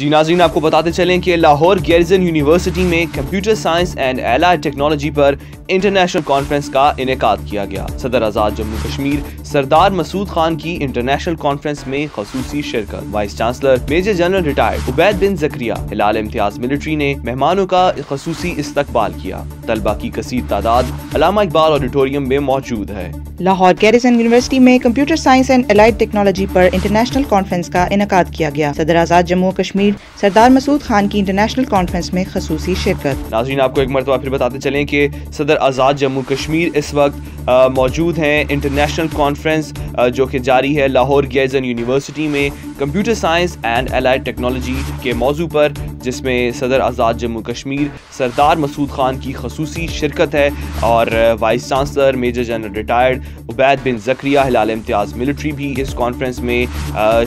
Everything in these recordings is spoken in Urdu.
جی ناظرین، آپ کو بتاتے چلیں کہ لاہور گیرزن یونیورسٹی میں computer science and allied technology per international conference کا انعقاد کیا گیا۔ صدر آزاد جموں کشمیر سردار مسعود خان کی انٹرنیشنل کانفرنس میں خصوصی شرکت۔ Vice chancellor major general retired Ubaid bin Zakaria Hilal Imtiaz military نے مہمانوں کا خصوصی استقبال کیا۔ طلبہ کی کثیر تعداد علامہ اقبال آڈیٹوریم میں موجود ہے۔ لاہور گیریزن یونیورسٹی میں computer science and allied technology per international conference کا انعقاد کیا گیا۔ صدر آزاد جموں کشمیر سردار مسعود خان کی انٹرنیشنل کانفرنس میں خصوصی شرکت۔ ناظرین، آپ کو ایک مرتبہ پھر بتاتے چلیں کہ صدر آزاد جموں کشمیر اس وقت موجود ہیں انٹرنیشنل کانفرنس جو کہ جاری ہے لاہور گیزن یونیورسٹی میں computer science and allied technology کے موضوع پر، جس میں صدر آزاد جموں کشمیر سردار مسعود خان کی خصوصی شرکت ہے اور vice chancellor major general retired Ubaid bin Zakaria Hilal Imtiaz military بھی اس کانفرنس میں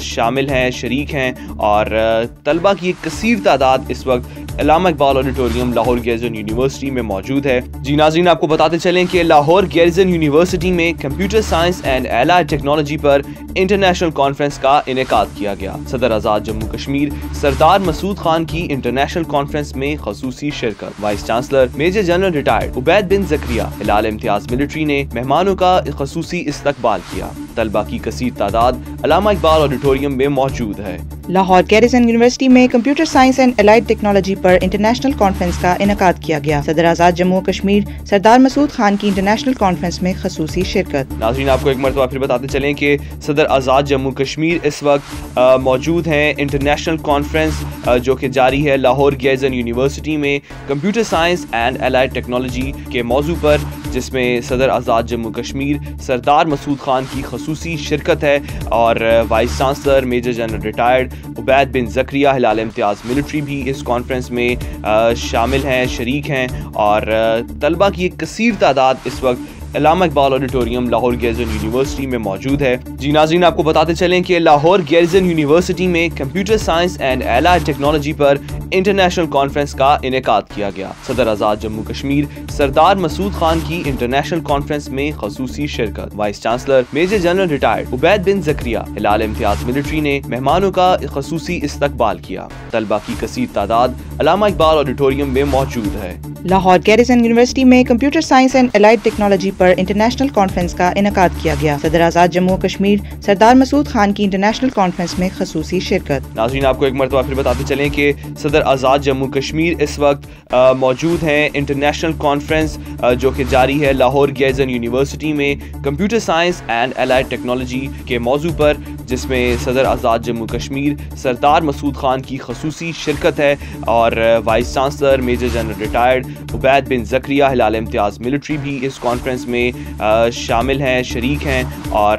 شامل ہیں، شریک ہیں اور طلبہ کی ایک کثیر تعداد اس وقت Allama Iqbal auditorium Lahore garrison university میں موجود ہے۔ جی ناظرین، آپ کو بتاتے چلیں کہ لاہور گیرزن یونیورسٹی میں computer science and allied technology per international conference کا انعقاد کیا گیا۔ صدر آزاد جموں کشمیر سردار مسعود خان کی انٹرنیشنل کانفرنس میں خصوصی شرکت۔ Vice chancellor major general retired Ubaid bin Zakaria Hilal Imtiaz military نے مہمانوں کا خصوصی استقبال کیا۔ طلبہ کی کثیر تعداد علامہ اقبال آڈیٹوریم میں موجود ہے۔ لاہور گیریزن یونیورسٹی میں computer science and allied technology per international conference کا انعقاد کیا گیا۔ صدر آزاد جموں کشمیر سردار مسعود خان کی انٹرنیشنل کانفرنس میں خصوصی شرکت۔ ناظرین، آپ کو ایک مرتبہ پھر بتاتے چلیں کہ صدر آزاد جموں کشمیر اس وقت موجود ہیں۔ انٹرنیشنل کانفرنس جو کہ جاری ہے لاہور گیزن یونیورسٹی میں computer science and allied technology کے موضوع پر۔ جس میں صدر آزاد جموں کشمیر سردار مسعود خان کی خصوصی شرکت ہے اور vice chancellor major general retired Ubaid bin Zakaria Hilal Imtiaz military بھی اس کانفرنس میں شامل ہیں، شریک ہیں اور طلبہ کی ایک کثیر تعداد اس وقت Allama Iqbal auditorium Lahore garrison university میں موجود ہے۔ جی ناظرین، آپ کو بتاتے چلیں کہ لاہور گیرزن یونیورسٹی میں computer science and allied technology per international conference کا انعقاد کیا گیا۔ صدر آزاد جموں کشمیر سردار مسعود خان کی انٹرنیشنل کانفرنس میں خصوصی شرکت۔ Vice chancellor major general retired Ubaid bin Zakaria Hilal Imtiaz military نے مہمانوں کا خصوصی استقبال کیا۔ طلبہ کی کثیر تعداد علامہ اقبال آڈیٹوریم میں موجود ہے۔ لاہور گیریزن یونیورسٹی میں computer science and allied technology per international conference کا انعقاد کیا گیا۔ صدر آزاد جموں کشمیر سردار مسعود خان کی انٹرنیشنل کانفرنس میں خصوصی شرکت۔ ناظرین آپ کو ایک مرتبہ پھر بتاتے چلیں کہ صدر آزاد جموں کشمیر اس وقت موجود ہیں انٹرنیشنل کانفرنس جو کہ جاری ہے لاہور گیزن یونیورسٹی میں computer science and allied technology کے موضوع پر، جس میں صدر آزاد جموں کشمیر سردار مسعود خان کی خصوصی شرکت ہے اور vice chancellor major general retired Ubaid bin Zakaria Hilal Imtiaz military بھی اس کانفرنس میں شامل ہیں، شریک ہیں اور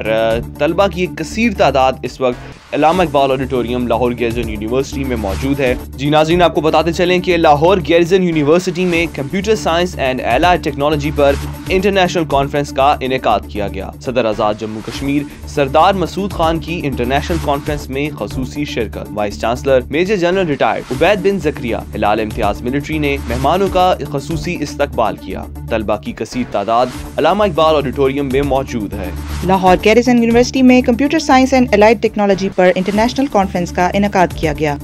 طلبہ کی ایک کثیر تعداد اس وقت Allama Iqbal auditorium Lahore garrison university میں موجود ہے۔ جی ناظرین، آپ کو بتاتے چلیں کہ لاہور گیرزن یونیورسٹی میں computer science and allied technology per international conference کا انعقاد کیا گیا۔ صدر آزاد جموں کشمیر سردار مسعود خان کی انٹرنیشنل کانفرنس میں خصوصی شرکت۔ Vice chancellor major general retired Ubaid bin Zakaria Hilal Imtiaz military نے مہمانوں کا خصوصی استقبال کیا۔ طلبہ کی کثیر تعداد علامہ اقبال آڈیٹوریم میں موجود ہے۔ لاہور گیریزن یونیورسٹی میں computer science and allied technology per international conference کا انعقاد کیا گیا۔